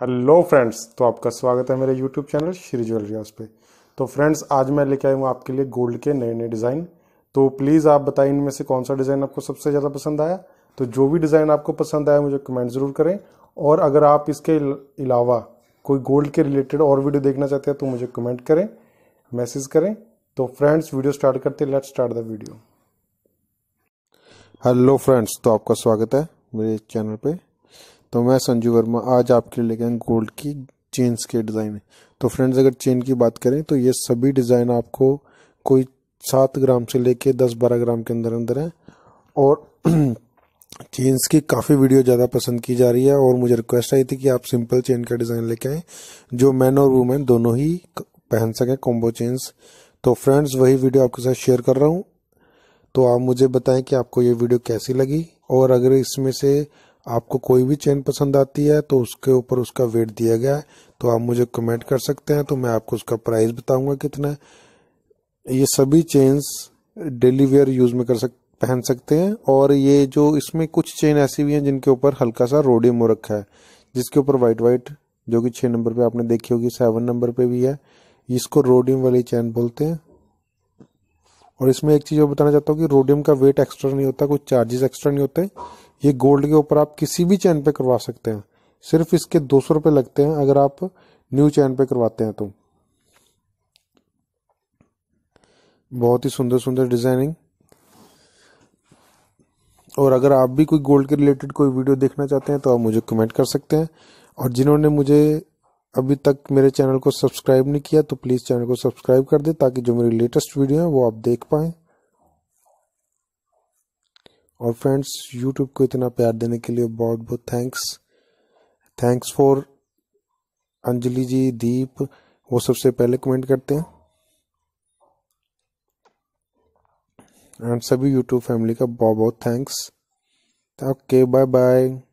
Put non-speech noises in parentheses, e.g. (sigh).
Hello friends तो आपका स्वागत है मेरे YouTube channel Shri jewellery house पे। तो फ्रेंड्स, आज मैं लेके आया हूँ आपके लिए गोल्ड के नए नए डिज़ाइन। तो प्लीज़ आप बताएँ इनमें से कौन सा डिज़ाइन आपको सबसे ज़्यादा पसंद आया। तो जो भी डिज़ाइन आपको पसंद आया, मुझे कमेंट ज़रूर करें। और अगर आप इसके अलावा कोई गोल्ड के रिलेटेड और वीडियो देखना चाहते हैं तो मुझे कमेंट करें मैसेज करें। तो फ्रेंड्स वीडियो स्टार्ट करते let start the video hello friends तो आपका स्वागत है मेरे चैनल पे। तो मैं संजू वर्मा, आज आपके लिए लेके आए गोल्ड की चेन्स के डिज़ाइन। तो फ्रेंड्स, अगर चेन की बात करें तो ये सभी डिज़ाइन आपको कोई सात ग्राम से लेके दस बारह ग्राम के अंदर अंदर है। और (clears throat) चेन्स की काफ़ी वीडियो ज़्यादा पसंद की जा रही है, और मुझे रिक्वेस्ट आई थी कि आप सिंपल चेन का डिज़ाइन लेके आए, जो मैन और वुमेन दोनों ही पहन सकें कॉम्बो चेन्स। तो फ्रेंड्स, वही वीडियो आपके साथ शेयर कर रहा हूँ। तो आप मुझे बताएँ कि आपको ये वीडियो कैसी लगी, और अगर इसमें से आपको कोई भी चेन पसंद आती है तो उसके ऊपर उसका वेट दिया गया है। तो आप मुझे कमेंट कर सकते हैं तो मैं आपको उसका प्राइस बताऊँगा कितना ये सभी चेन्स डेली वेयर यूज़ में कर सक, पहन सकते हैं। और ये जो इसमें कुछ चेन ऐसी भी हैं, जिनके ऊपर हल्का सा रोडियम रखा है, जिसके ऊपर वाइट वाइट जो कि छः नंबर पे आपने देखी होगी सेवन नंबर पे भी है। इसको रोडियम वाली चैन बोलते हैं। और इसमें एक चीज़ और बताना चाहता हूँ कि रोडियम का वेट एक्स्ट्रा नहीं होता कुछ चार्जेस एक्स्ट्रा नहीं होते। ये गोल्ड के ऊपर आप किसी भी चैन पे करवा सकते हैं। सिर्फ़ इसके दो सौ रुपये लगते हैं अगर आप न्यू चैन पे करवाते हैं तो। बहुत ही सुंदर सुंदर डिज़ाइनिंग। और अगर आप भी कोई गोल्ड के रिलेटेड कोई वीडियो देखना चाहते हैं तो आप मुझे कमेंट कर सकते हैं। और जिन्होंने मुझे अभी तक मेरे चैनल को सब्सक्राइब नहीं किया तो प्लीज़ चैनल को सब्सक्राइब कर दे ताकि जो मेरी लेटेस्ट वीडियो है वो आप देख पाएँ। और फ्रेंड्स यूट्यूब को इतना प्यार देने के लिए बहुत बहुत thanks thanks for Anjali ji, Deep, वो सबसे पहले कमेंट करते हैं। एंड सभी यूट्यूब फैमिली का बहुत बहुत थैंक्स ओके बाय बाय